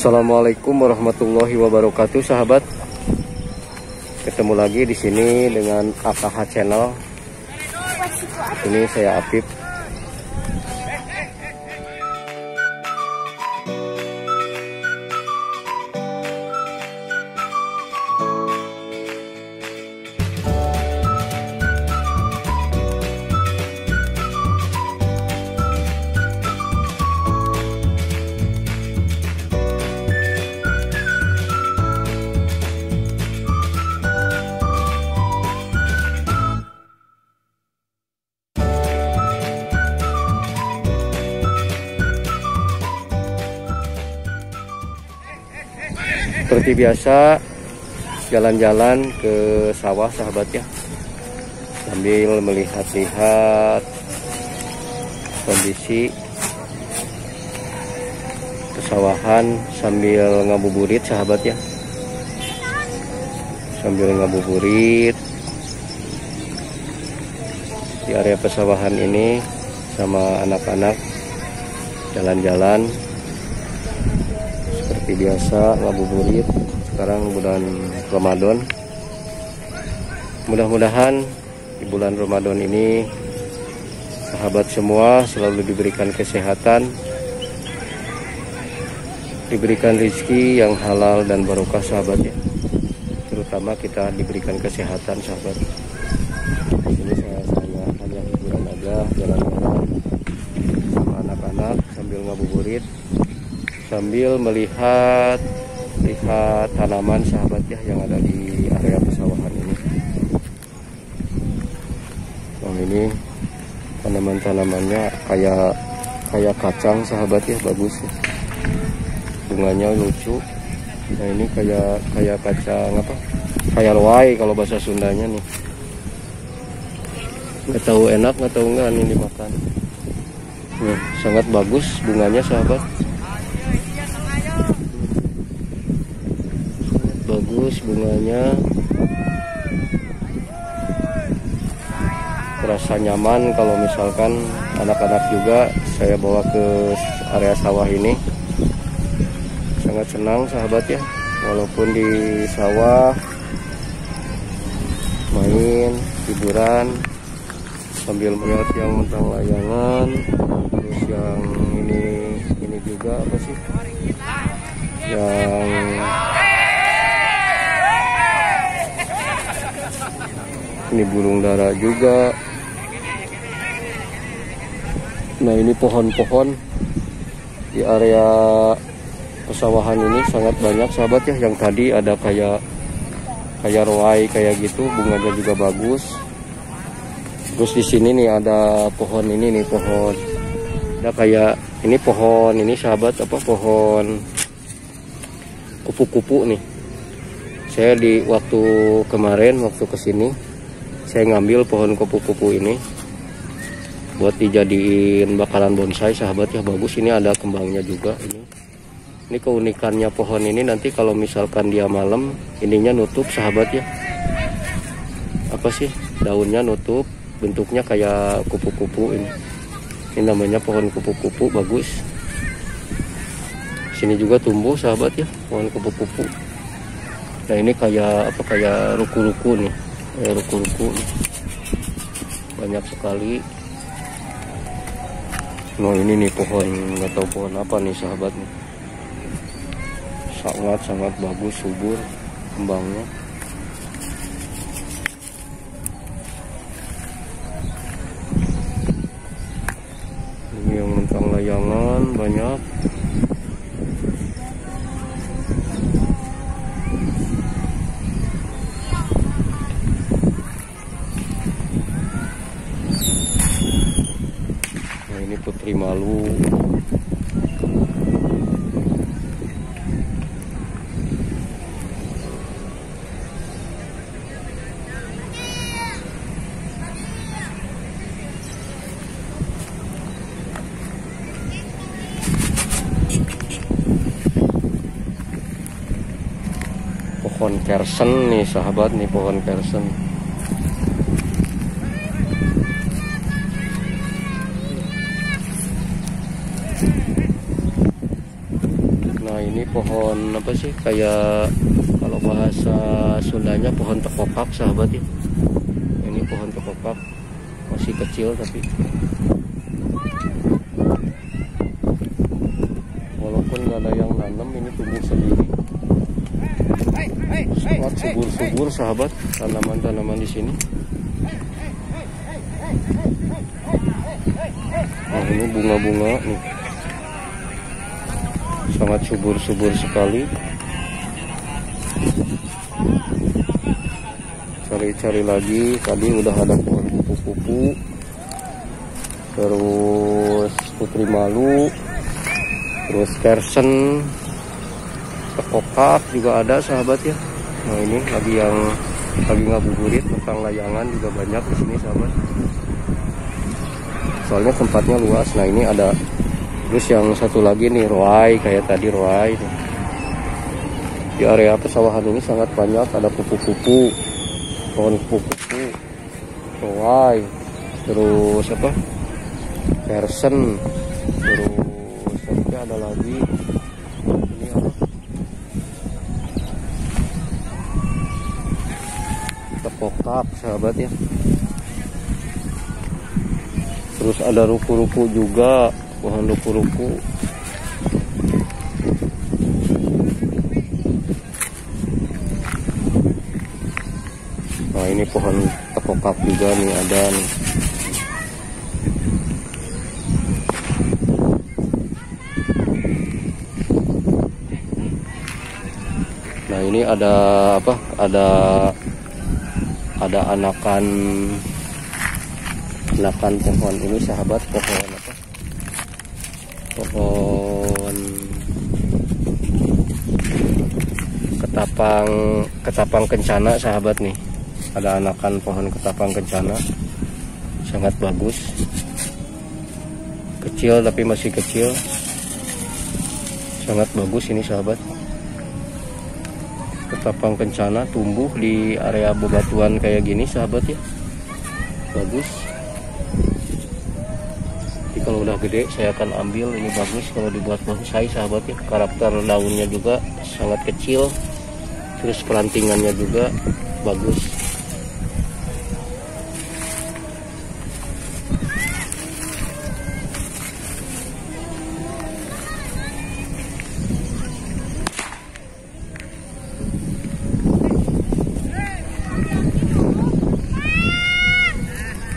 Assalamualaikum warahmatullahi wabarakatuh sahabat. Ketemu lagi di sini dengan AKH channel. Ini saya Apip seperti biasa jalan-jalan ke sawah sahabat ya. Sambil melihat-lihat kondisi kesawahan sambil ngabuburit sahabat ya. Sambil ngabuburit di area pesawahan ini sama anak-anak jalan-jalan seperti biasa ngabuburit sekarang bulan Ramadan. Mudah-mudahan di bulan Ramadan ini sahabat semua selalu diberikan kesehatan diberikan rezeki yang halal dan barokah sahabat ya. Terutama kita diberikan kesehatan sahabat. Ini saya, saya hanya hiburan aja jalan-jalan sama anak-anak sambil ngabuburit sambil melihat lihat tanaman sahabat ya yang ada di area pesawahan ini. Nah ini tanaman-tanamannya kayak kayak kacang sahabat ya bagus ya. Bunganya lucu. Nah ini kayak kayak kacang apa? Kayak loai kalau bahasa Sundanya nih. Nggak tahu enak nggak tahu enggak ini dimakan. Nih, sangat bagus bunganya sahabat. Bagus bunganya. Terasa nyaman kalau misalkan anak-anak juga saya bawa ke area sawah ini. Sangat senang sahabat ya. Walaupun di sawah main hiburan sambil melihat yang tentang layangan terus yang ini ini juga apa sih? Yang ini burung dara juga. Nah ini pohon-pohon di area pesawahan ini sangat banyak. Sahabat ya yang tadi ada kayak kayak roai kayak gitu. Bunganya juga bagus. Terus di sini nih ada pohon ini nih pohon. Ada kayak ini pohon ini sahabat apa pohon kupu-kupu nih. Saya di waktu kemarin waktu ke sini saya ngambil pohon kupu-kupu ini buat dijadiin bakalan bonsai. Sahabat ya bagus ini ada kembangnya juga ini. Ini keunikannya pohon ini. Nanti kalau misalkan dia malam ininya nutup sahabat ya. Apa sih? Daunnya nutup bentuknya kayak kupu-kupu ini. Ini namanya pohon kupu-kupu bagus. Sini juga tumbuh sahabat ya pohon kupu-kupu. Nah ini kayak apa kayak ruku-ruku nih eh, ruku-ruku. Banyak sekali. Nah ini nih pohon nggak tahu pohon apa nih sahabat nih sangat sangat bagus subur kembangnya ini yang mentang layangan banyak Putri Malu. Pohon kersen nih sahabat nih pohon kersen pohon apa sih kayak kalau bahasa Sundanya pohon tekokak sahabat ya ini pohon tekokak masih kecil tapi. Walaupun nggak ada yang nanam ini tumbuh sendiri. Sangat subur-subur sahabat tanaman-tanaman di sini. Nah ini bunga-bunga nih sangat subur-subur sekali. Cari-cari lagi. Tadi udah ada pohon kupu-kupu. Terus putri malu. Terus kersen. Tekokak juga ada sahabat ya. Nah ini lagi yang lagi ngabuburit tentang layangan juga banyak di sini sahabat. Soalnya tempatnya luas. Nah ini ada terus yang satu lagi nih roai kayak tadi roai di area pesawahan ini sangat banyak ada kupu-kupu pohon kupu-kupu roai terus apa? Persen. Terus tapi ada lagi. Ini apa? Tepokap sahabat ya. Terus ada ruku-ruku juga pohon ruku-ruku. Nah ini pohon tepokap juga nih ada nih nah ini ada apa? Ada ada anakan anakan pohon ini sahabat pohon pohon. Ketapang ketapang kencana sahabat nih. Ada anakan pohon ketapang kencana. Sangat bagus. Kecil tapi masih kecil. Sangat bagus ini sahabat. Ketapang kencana tumbuh di area bebatuan kayak gini sahabat ya. Bagus jadi kalau udah gede saya akan ambil. Ini bagus. Kalau dibuat bonsai sahabat ya. Karakter daunnya juga sangat kecil. Terus pelantingannya juga bagus.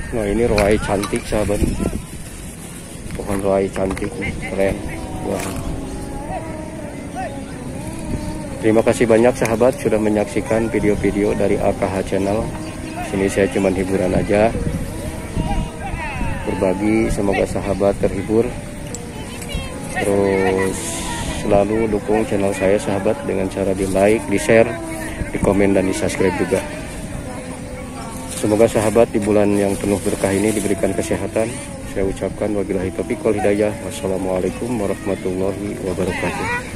Nah ini roai cantik sahabat Pohon roai cantik keren. Wah. Terima kasih banyak sahabat sudah menyaksikan video-video dari AKH Channel. Sini saya cuma hiburan aja. Berbagi semoga sahabat terhibur. Terus selalu dukung channel saya sahabat Dengan cara di like, di share, di komen dan di subscribe juga. Semoga sahabat di bulan yang penuh berkah ini diberikan kesehatan. Saya ucapkan wabillahi taufiq wal hidayah. Wassalamualaikum warahmatullahi wabarakatuh.